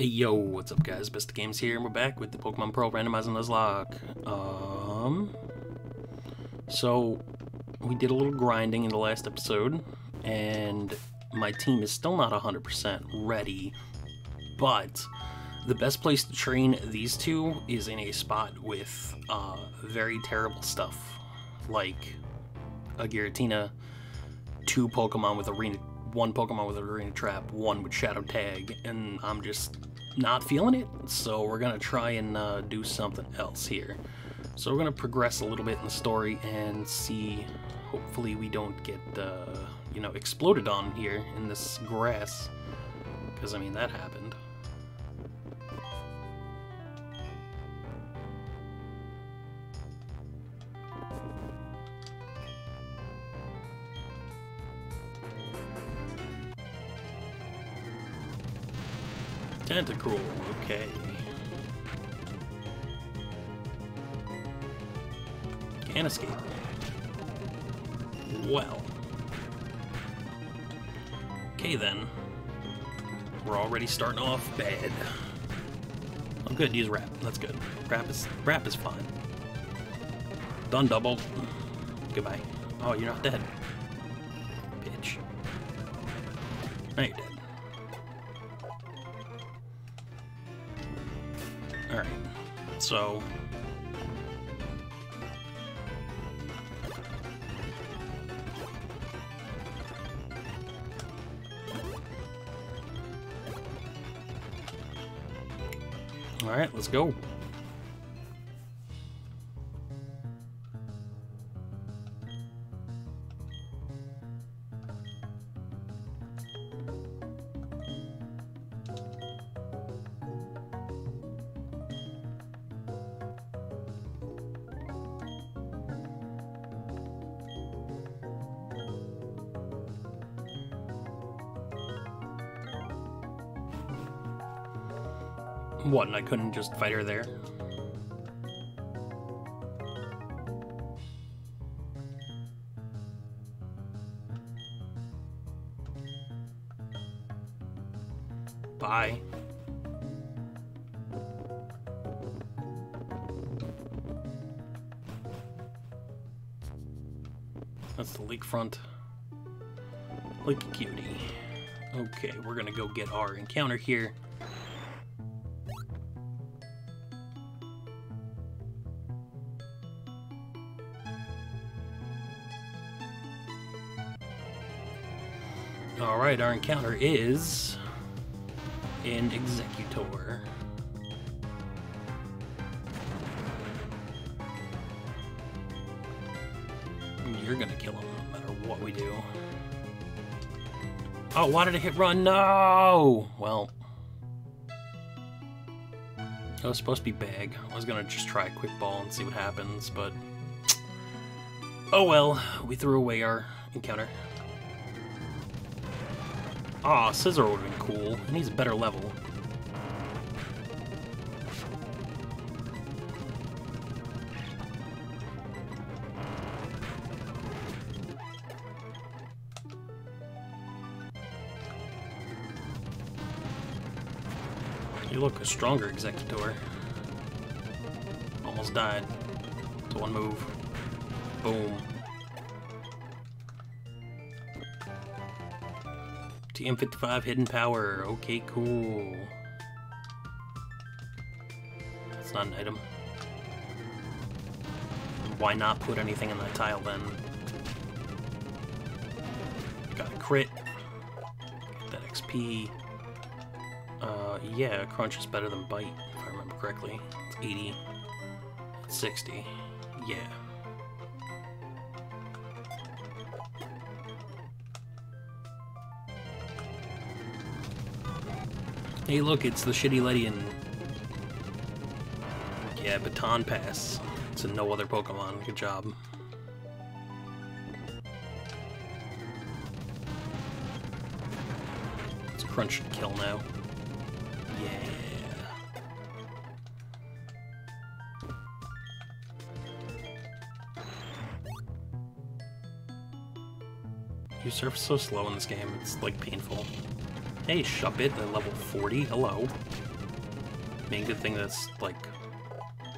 Hey yo, what's up guys? Best at Games here, and we're back with the Pokemon Pearl Randomizing Nuzlocke. Um, so, we did a little grinding in the last episode, and my team is still not 100% ready, but the best place to train these two is in a spot with uh, very terrible stuff, like a Giratina, two Pokemon with Arena one Pokemon with Arena Trap, one with Shadow Tag, and I'm just not feeling it, so we're gonna try and uh, do something else here. So we're gonna progress a little bit in the story and see, hopefully we don't get, uh, you know, exploded on here in this grass, because, I mean, that happened. Tentacruel, okay. Can't escape. Well. Okay then. We're already starting off bad. I'm good, use Wrap. That's good. Wrap is Wrap is fine. Done double. Goodbye. Oh, you're not dead. So... Alright, let's go. What, and I couldn't just fight her there? Bye. That's the lakefront. Lake Acuity. Okay, we're gonna go get our encounter here. Alright, our encounter is an Exeggutor. You're gonna kill him no matter what we do. Oh, why did it hit run? No! Well. It was supposed to be bag. I was gonna just try a quick ball and see what happens, but... Oh well, we threw away our encounter. Aw, oh, Scizor would have been cool, and he's a better level. You look a stronger Exeggutor. Almost died. It's one move. Boom. TM55 hidden power. Okay, cool. That's not an item. Why not put anything in that tile then? Got a crit. Get that XP. Uh, yeah, Crunch is better than Bite, if I remember correctly. It's 80. It's 60. Yeah. Hey look, it's the shitty Ledian. Yeah, Baton Pass. It's a no other Pokemon. Good job. It's Crunch and Kill now. Yeah. You surf so slow in this game, it's like painful. Hey, Shuppet at level 40, hello. Main good thing that's, like,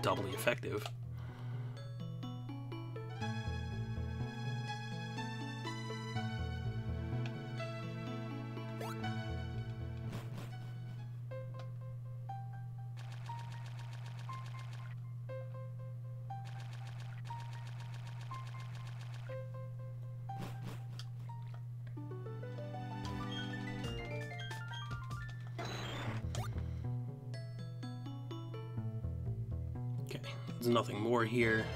doubly effective. More here.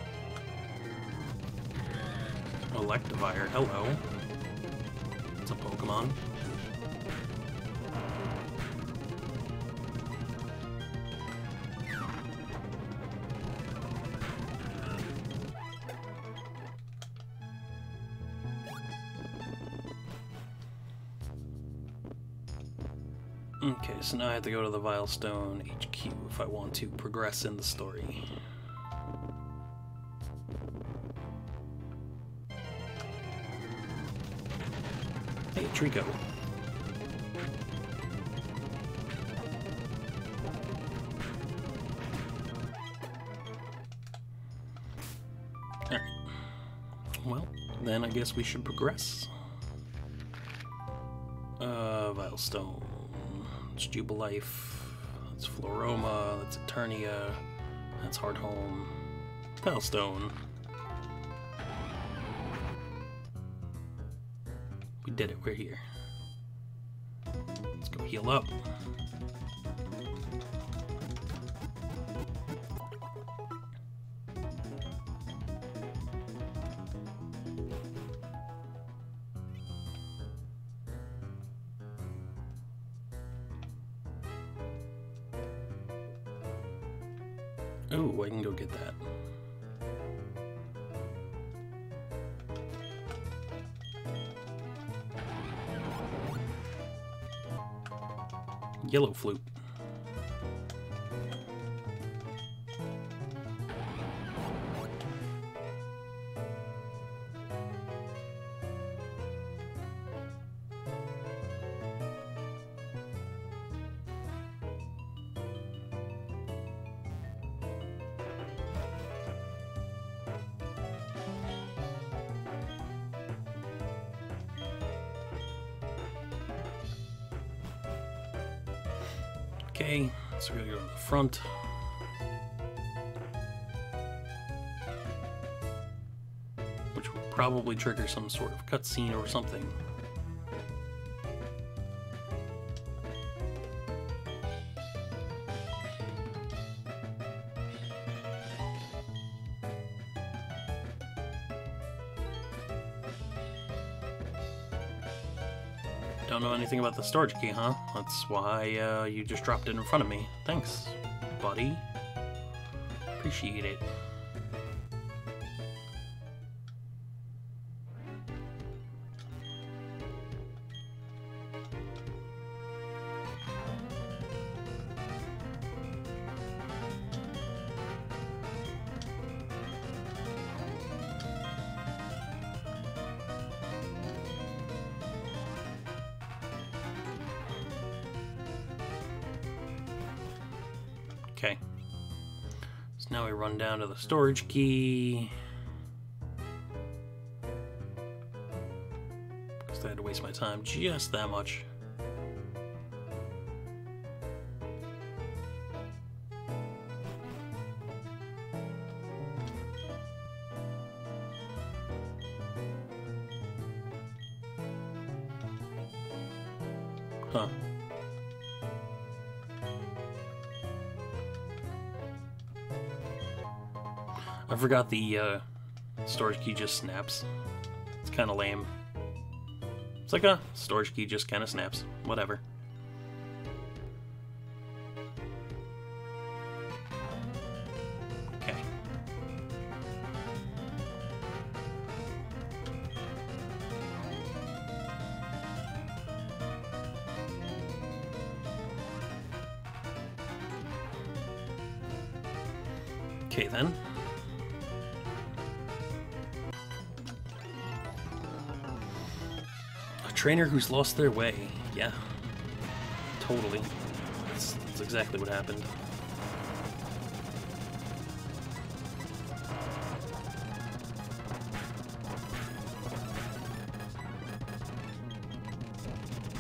Electivire, hello. It's a Pokemon. Okay, so now I have to go to the Veilstone HQ if I want to progress in the story. Trico. Alright. Well, then I guess we should progress. Uh, Veilstone. It's Jubilife. That's Floaroma. That's Eterna. That's Hearthome. Veilstone. Did it. We're here. Let's go heal up. Oh, I can go get that. Yellow flute. Which will probably trigger some sort of cutscene or something. Don't know anything about the storage key, huh? That's why uh, you just dropped it in front of me. Thanks, buddy. Appreciate it. Storage key. Because I had to waste my time just that much. Forgot the uh, storage key just snaps. It's kind of lame. It's like a storage key just kind of snaps. Whatever. trainer who's lost their way. Yeah. Totally. That's, that's exactly what happened.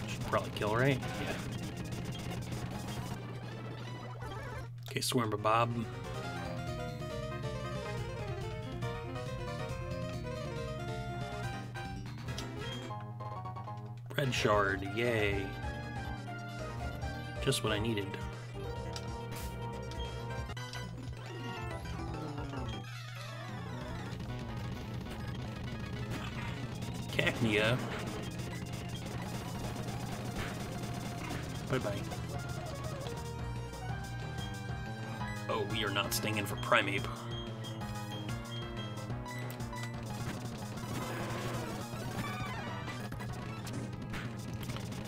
Should probably kill, right? Yeah. Okay, Swarm Bob. Red Shard, yay. Just what I needed. Cacnea. Bye-bye. Oh, we are not staying in for Primeape.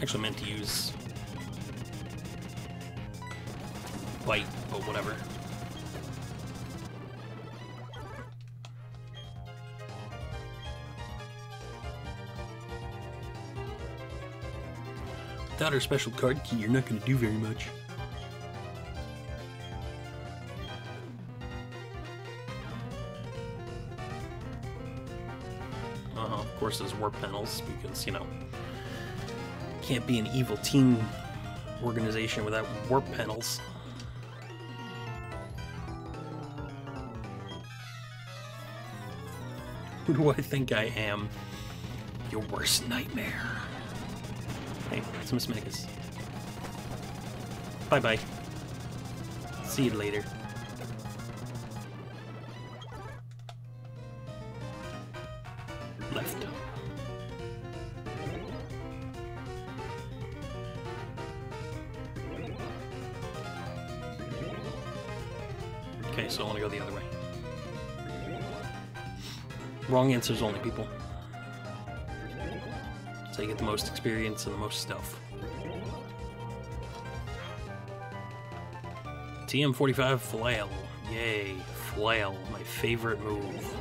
Actually meant to use Bite, but whatever. Without our special card key, you're not going to do very much. Uh-huh, of course, there's warp panels because, you know, can't be an evil team organization without warp panels. Who do I think I am? Your worst nightmare. Hey, it's Mismagius. Bye bye. See you later. Left. Okay, so I want to go the other way. Wrong answers only, people. So you get the most experience and the most stuff. TM45 Flail. Yay, Flail, my favorite move.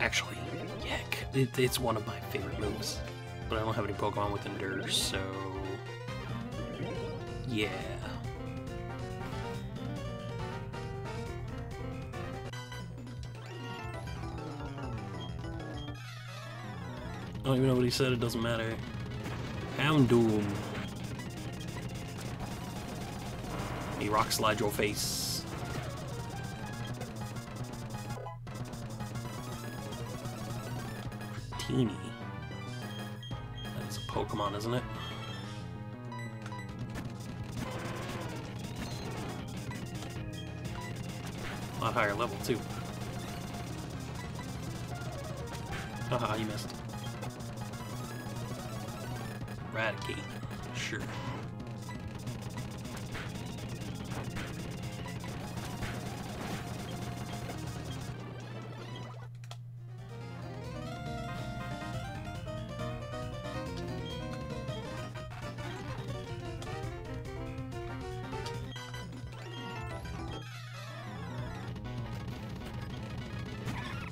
Actually, Yek, it, it's one of my favorite moves. But I don't have any Pokemon with Endure, so... Yeah. Don't even know what he said, it doesn't matter. I'm Houndoom. He rock slide your face. Teeny. That is a Pokemon, isn't it? A lot higher level, too. Haha, you missed. Eradicate. Sure.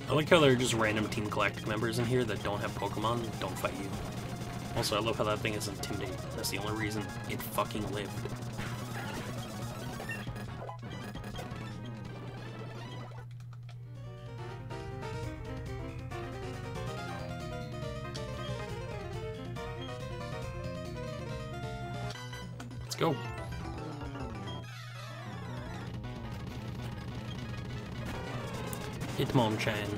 I like how there are just random Team Galactic members in here that don't have Pokemon, don't fight you. Also, I love how that thing is intimidating. That's the only reason it fucking lived. Let's go. Hitmonchan.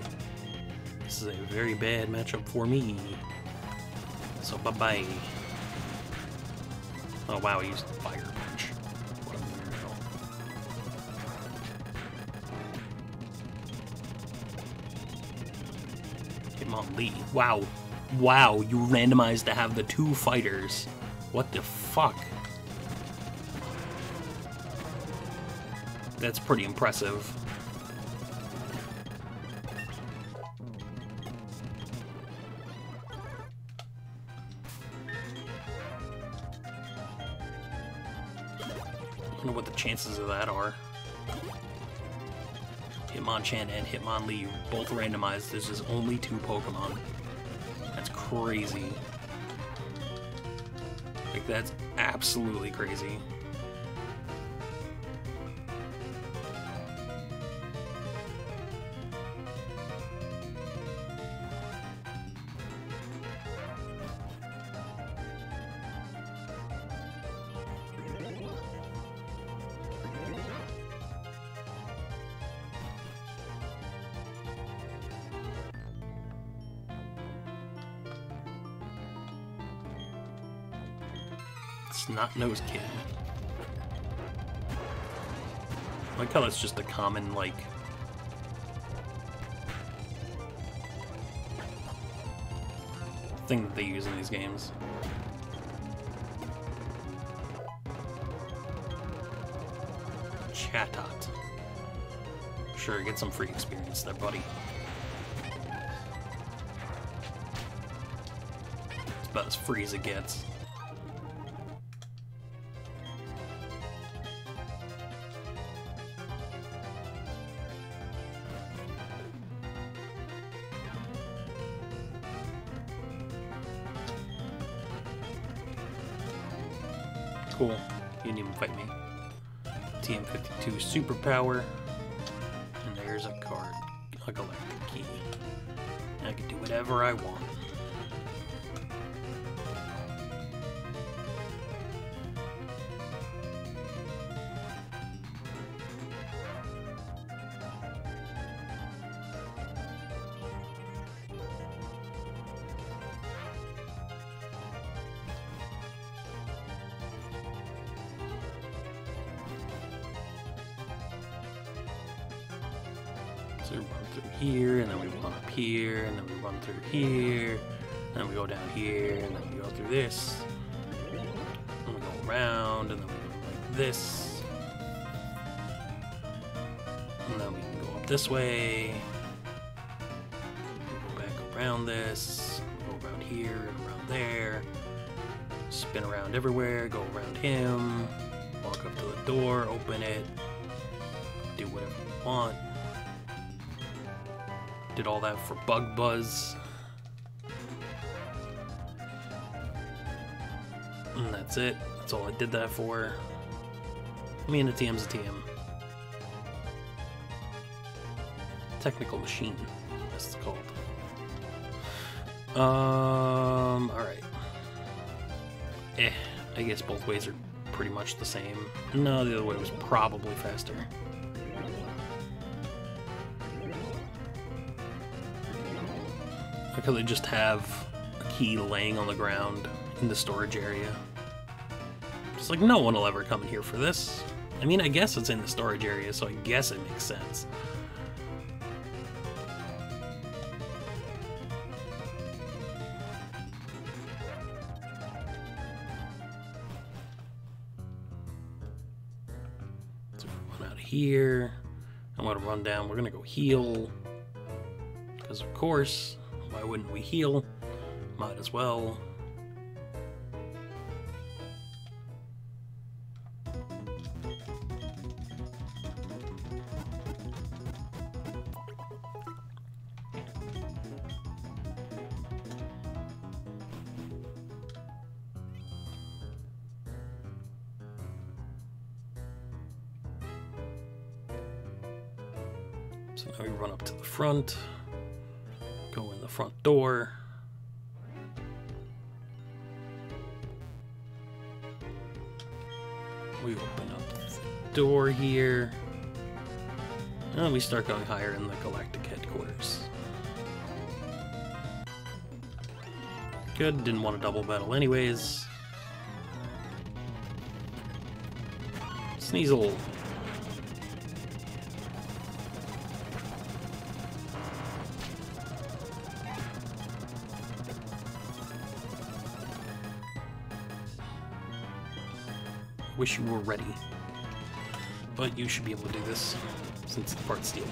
This is a very bad matchup for me. Bye-bye. Oh wow, he used Fire Punch. What a weirdo. Hitmonlee. Wow. Wow, you randomized to have the two fighters. What the fuck? That's pretty impressive. Wonder what the chances of that are. Hitmonchan and Hitmonlee both randomized. There's just only two Pokemon. That's crazy. Like, that's absolutely crazy. Snot-nosed kid. I like how that's just a common, like... thing that they use in these games. Chatot. Sure, get some free experience there, buddy. It's about as free as it gets. Superpower. And there's a card. A galactic key. I can do whatever I want. So we run through here, and then we run up here, and then we run through here, and then we go down here, and then we go through this. And we go around, and then we go like this. And then we can go up this way. Go back around this. Go around here and around there. Spin around everywhere, go around him. Walk up to the door, open it. Do whatever you want. Did all that for Bug Buzz. And that's it. That's all I did that for. I mean, a TM's a TM. Technical machine, it's called. Um, alright. Eh, I guess both ways are pretty much the same. No, the other way was probably faster. How they just have a key laying on the ground in the storage area. It's like no one will ever come in here for this. I mean, I guess it's in the storage area, so I guess it makes sense. So we run out of here. I'm gonna run down. We're gonna go heal. Because of course, why wouldn't we heal? Might as well. So now we run up to the front, the front door. We open up the door here. And we start going higher in the galactic headquarters. Good, didn't want a double battle anyways. Sneasel. Wish you were ready. But you should be able to do this, since the part's steel.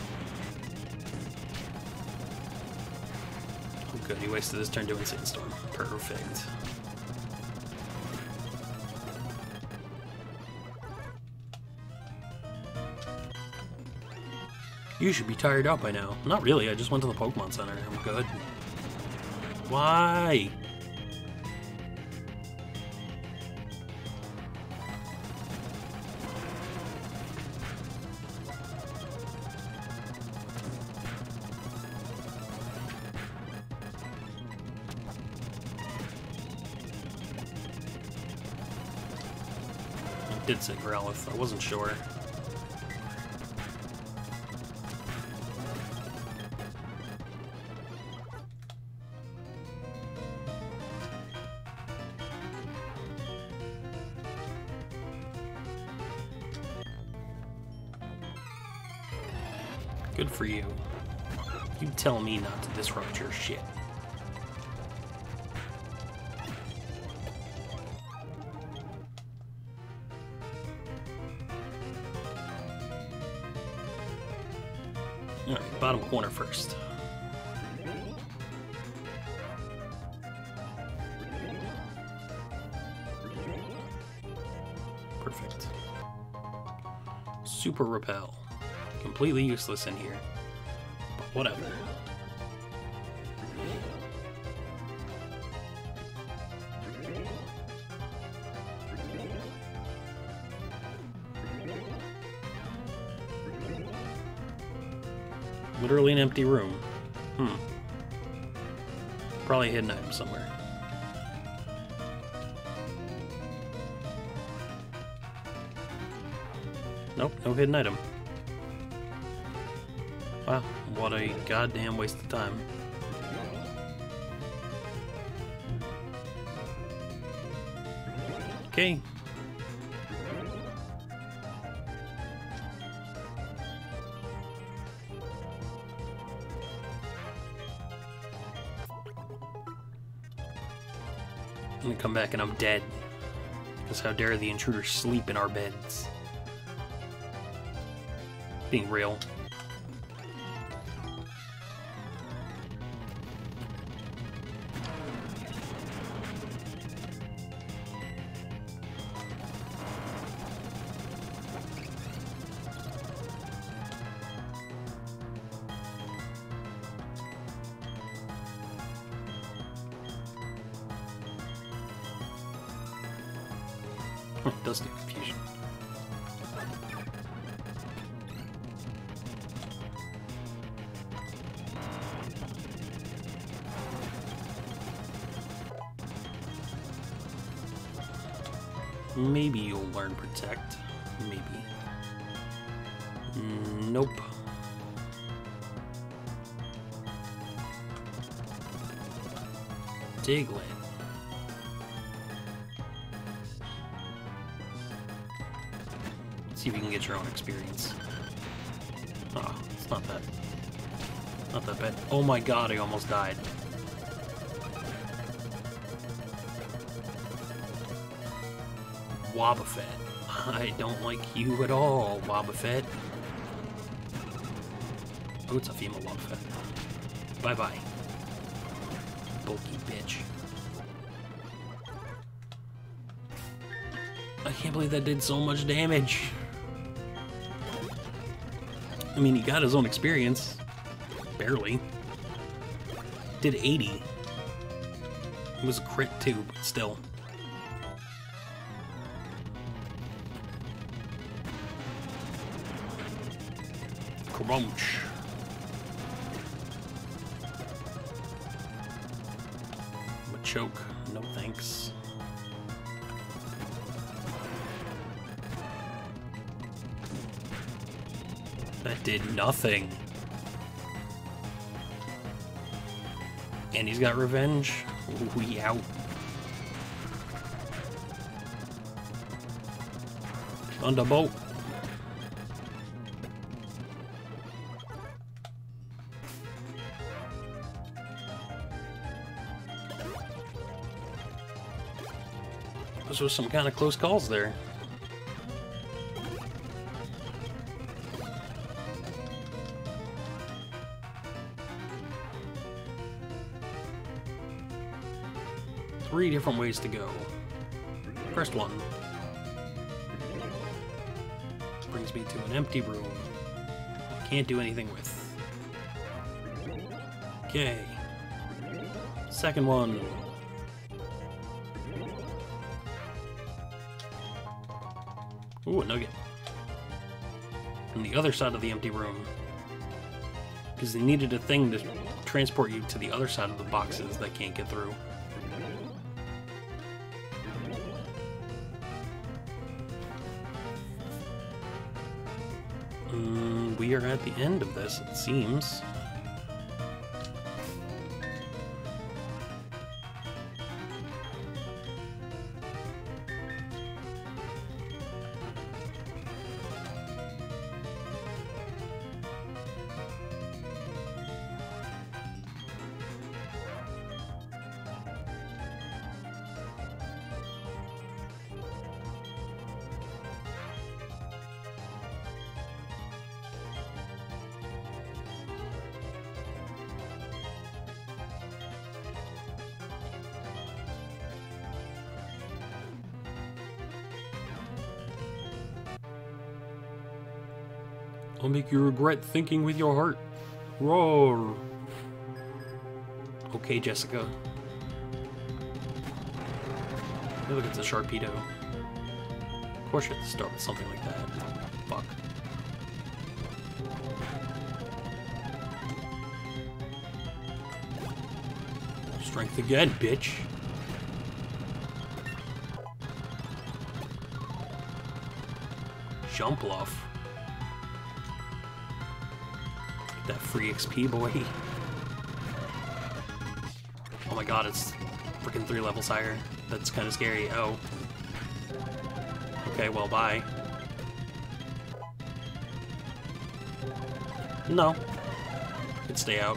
Oh good, he wasted his turn doing Sandstorm. Perfect. You should be tired out by now. Not really, I just went to the Pokemon Center. I'm good. Why? did say Growlithe. I wasn't sure. Good for you. You tell me not to disrupt your shit. Alright, bottom corner first. Perfect. Super repel. Completely useless in here. But whatever. Empty room. Hmm. Probably hidden item somewhere. Nope, no hidden item. Wow, what a goddamn waste of time. Okay. Come back and I'm dead. Because how dare the intruder sleep in our beds. Being real. Maybe you'll learn Protect. Maybe. Mm, Nope. Diglett. See if you can get your own experience. Oh, it's not that. Not that bad. Oh my god, I almost died. Wobbuffet. I don't like you at all, Wobbuffet. Oh, it's a female Wobbuffet. Bye-bye. Bulky bitch. I can't believe that did so much damage. I mean, he got his own experience. Barely. Did 80. It was a crit too, but still. Crunch. choke. No thanks. That did nothing. And he's got revenge. We out. Thunderbolt. Those were some kind of close calls there. Three different ways to go. First one brings me to an empty room. Can't do anything with. Okay. Second one Ooh, a nugget. On the other side of the empty room. Because they needed a thing to transport you to the other side of the boxes that can't get through. Mm, we are at the end of this, it seems. I'll make you regret thinking with your heart. Roar. Okay, Jessica. Hey, look, it's a Sharpedo. Of course you have to start with something like that. Fuck. Strength again, bitch. Jump off. Free XP, boy. Oh my god, it's freaking three levels higher. That's kind of scary. Oh. Okay, well, bye. No. Could stay out.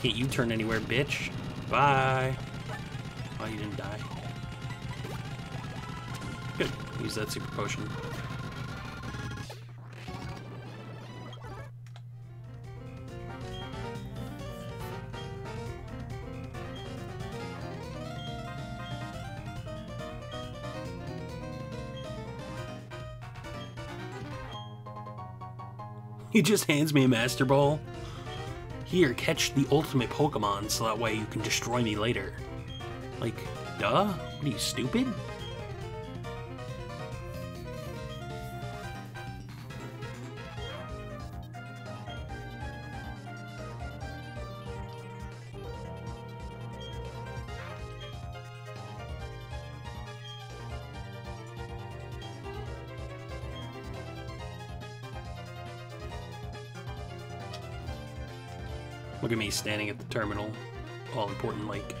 Can't you turn anywhere, bitch. Bye. Oh, you didn't die. Good. Use that super potion. He just hands me a Master Ball. Here, catch the ultimate Pokemon so that way you can destroy me later. Like, duh? What are you, stupid? Look at me standing at the terminal, all important like.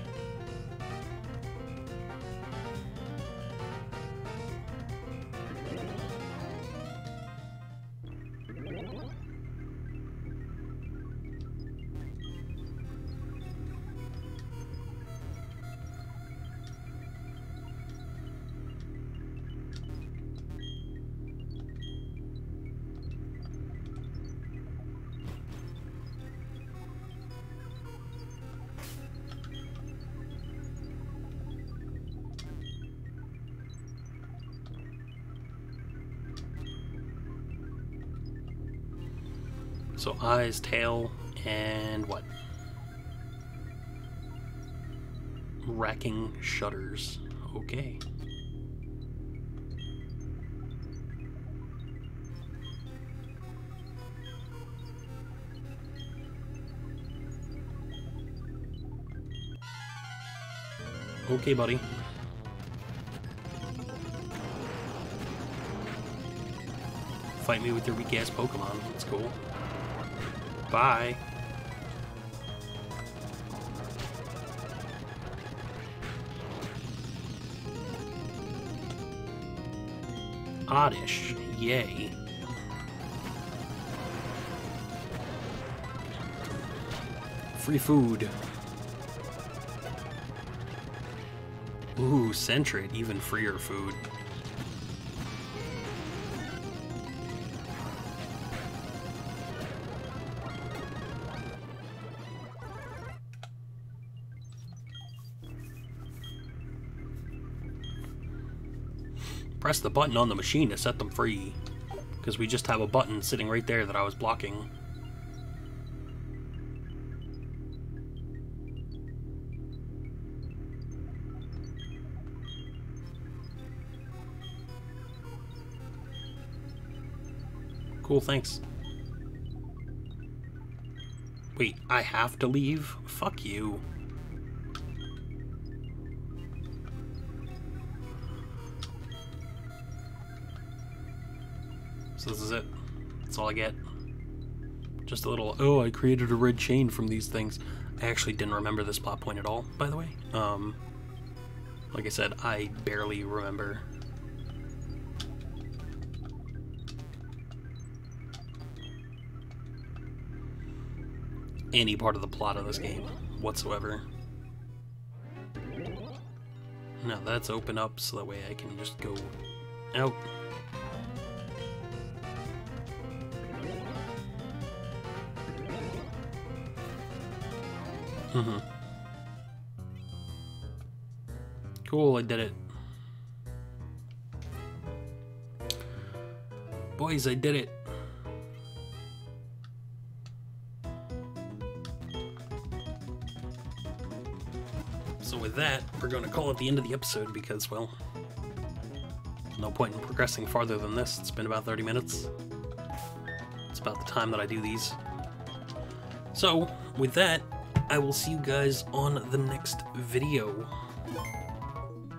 So eyes, tail, and what? Racking shutters. Okay. Okay, buddy. Fight me with your weak ass Pokemon. That's cool. Bye. Oddish. Yay. Free food. Ooh, Sentret, even freer food. Press the button on the machine to set them free. Because we just have a button sitting right there that I was blocking. Cool, thanks. Wait, I have to leave? Fuck you. All I get. Just a little, oh, I created a red chain from these things. I actually didn't remember this plot point at all, by the way. Um, like I said, I barely remember. Any part of the plot of this game whatsoever. Now that's open up so that way I can just go out. Mm-hmm. cool, I did it. Boys, I did it. So with that, we're going to call it the end of the episode because, well, no point in progressing farther than this. It's been about 30 minutes. It's about the time that I do these. So, with that, I will see you guys on the next video.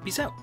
Peace out.